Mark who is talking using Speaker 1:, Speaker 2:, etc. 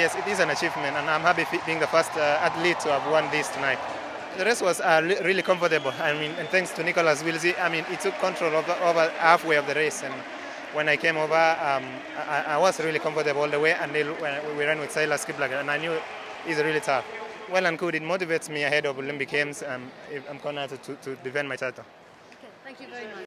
Speaker 1: Yes, it is an achievement, and I'm happy being the first uh, athlete to have won this tonight. The race was uh, really comfortable. I mean, and thanks to Nicholas Wilsey, I mean, he took control of over halfway of the race. And when I came over, um, I, I, was really comfortable all the way until we ran with Silas Kiplagat, and I knew he's really tough. Well and good, it motivates me ahead of Olympic Games. Um, I'm going to, to defend my title.
Speaker 2: Okay, thank you very much.